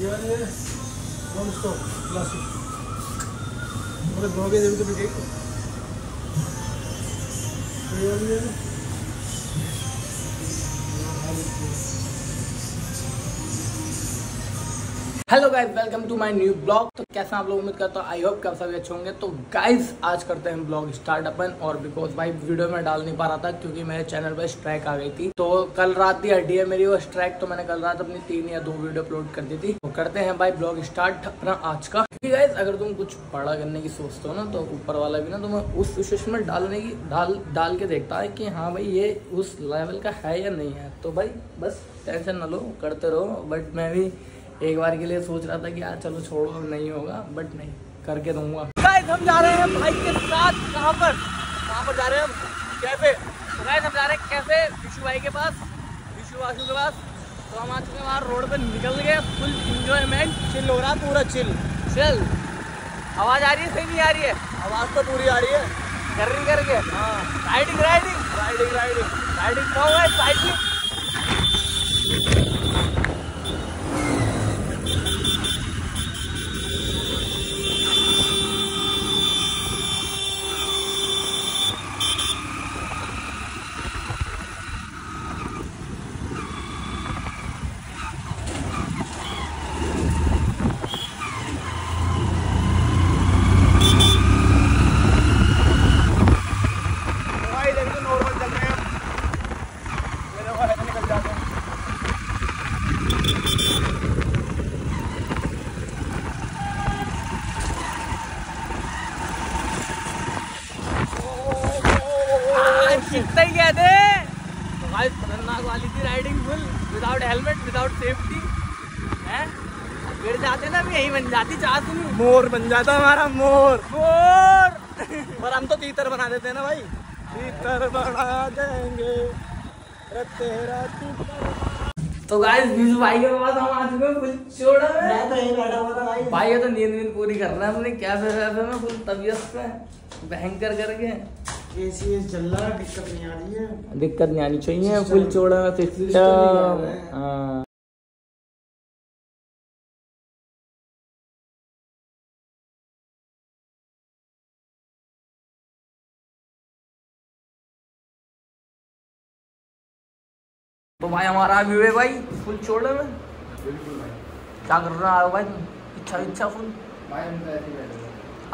ये non stop classic मतलब दो के जब तो बिकेगी ये hello guys welcome to my new blog तो कैसा आप लोग? उम्मीद करता हूँ आई होप आप सभी अच्छे होंगे। तो गाइस आज करते हैं ब्लॉग स्टार्ट अपन और बिकॉज़ भाई वीडियो में डाल नहीं पा रहा था क्योंकि मेरे चैनल पर स्ट्राइक आ गई थी। तो कल रात ही हड्डी है मेरी वो स्ट्राइक तो मैंने कल रात अपनी तीन या दो वीडियो अपलोड कर दी थी। तो करते हैं भाई ब्लॉग स्टार्ट अपना आज का। गाइस अगर तुम कुछ बड़ा करने की सोचते हो ना तो ऊपर वाला भी ना तुम्हें उस सिचुएशन में डालने की, डाल डाल के देखता है कि हाँ भाई, ये उस लेवल का है या नहीं है। तो भाई, बस टेंशन ना लो, करते रहो। बट मैं भी एक बार के लिए सोच रहा था कि यार चलो छोड़ो नहीं होगा बट नहीं करके दूँगा। गाइस हम जा रहे हैं भाई के साथ कहाँ पर? कहाँ पर जा रहे हैं हम? कैफ़े। तो गाइस हम जा रहे हैं कैफ़े विशु भाई के पास विशु वाशु के पास। तो हम आ चुके हैं वहाँ रोड पे निकल गए फुल इंजॉयमेंट चिल हो रहा पूरा चिल चिल आवाज़ आ रही है सही नहीं आ रही है? आवाज़ तो पूरी आ रही है। कर रही करके हाँ? Riding riding riding riding riding कहो गाइस राइडिंग नॉर्मल चल रहे हैं मेरे को ऐसे निकल जाते हैं कितना ही। कहते तो भाई खतरनाक वाली थी riding full without helmet without safety हैं? गिर जाते ना भी यही बन जाती चाह मोर बन जाता हमारा मोर। मोर! पर हम तो तीतर बना देते हैं ना भाई। तीतर बना देंगे। तेरा तो गाइस बीजू भाई के पास हम आ चुके हैं फुल चोड़ा में। मैं तो यही बैठा हुआ था भाई। भाई ये तो नींद नींद पूरी कर रहे हैं अपने क्या फिर? में फुल तबीयत पे भयंकर करके। एसी एस चल रहा है दिक्कत नहीं आ रही है। दिक्कत नहीं आनी चाहिए फुल चोड़ा सिस्टम रहा है। तो भाई हमारा व्यू है भाई फुल चोड़े में क्या कर रहा है भाई इच्छा इच्छा फुल।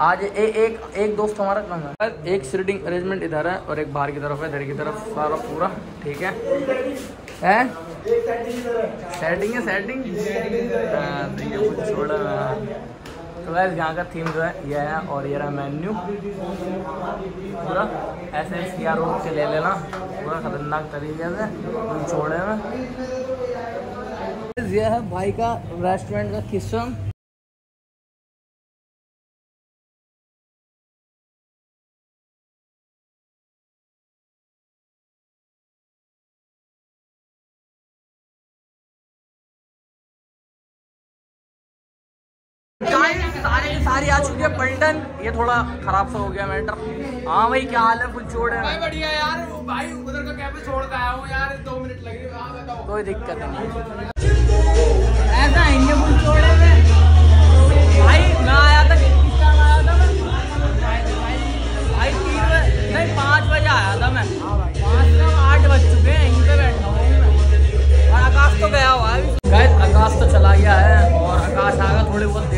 आज ए, एक एक दोस्त हमारा कम है एक सीटिंग अरेंजमेंट इधर है और एक बाहर की तरफ़ है इधर की तरफ़ सारा पूरा ठीक है? हैं? सेटिंग है। सेटिंग हाँ, तो छोड़ा। है। तो वैस यहाँ का थीम जो है यह है और ये रहा मेन्यू पूरा ऐसे आर रोड से ले लेना। पूरा खतरनाक तरीके से छोड़े में यह है भाई का रेस्टोरेंट का किचन सारे सारे आ चुके हैं पलटन ये थोड़ा खराब सा हो गया मैटर हाँ भाई क्या हाल है? फुल छोड़ है। बढ़िया यार। भाई उधर का कैफ़े छोड़ के आया हूँ यार। दो मिनट लगे हाँ। बताओ। कोई दिक्कत नहीं। ऐसा है फुल छोड़े में भाई। मैं आया था किस आया था मैं? भाई तीन बजे नहीं पाँच बजे आया था मैं। पाँच से आठ बज चुके हैं यहीं पे बैठा हूँ और आकाश तो गया हुआ है गाइस आकाश तो चला गया है और आकाश आएगा थोड़ी बहुत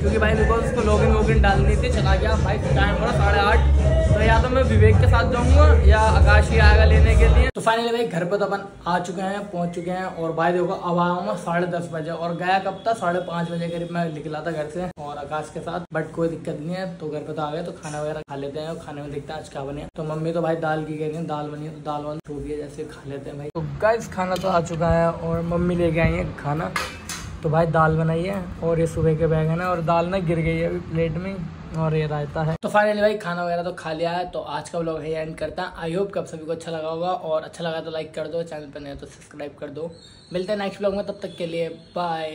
क्योंकि भाई बिकॉज़ उसको लॉगिन वोगिन डालनी थी, चला गया। भाई टाइम पड़ा साढ़े आठ। तो या तो मैं विवेक के साथ जाऊँगा या आकाश ही आएगा लेने के लिए। तो फाइनली भाई, घर पे तो अपन आ चुके हैं, पहुँच चुके हैं। और भाई देखो, अब आया हूँ साढ़े दस बजे। और गया कब था? साढ़े पाँच बजे करीब मैं निकला था घर से और आकाश के साथ। बट कोई दिक्कत नहीं है तो घर पे तो आ गए तो खाना वगैरह खा लेते हैं। और खाने में देखते हैं आज क्या बने। तो मम्मी तो भाई दाल की कह रही है दाल बनी है तो दाल वाल जो भी है जैसे खा लेते हैं भाई। तो गाइस खाना तो आ चुका है और मम्मी लेके आई है खाना। तो भाई दाल बनाई है और ये सुबह के बैगन है और दाल ना गिर गई है अभी प्लेट में और ये रायता है। तो फाइनली भाई खाना वगैरह तो खा लिया है तो आज का ब्लॉग है एंड करता है। आई होप कब सभी को अच्छा लगा होगा और अच्छा लगा तो लाइक कर दो चैनल पर नहीं तो सब्सक्राइब कर दो। मिलते हैं नेक्स्ट ब्लॉग में, तब तक के लिए बाय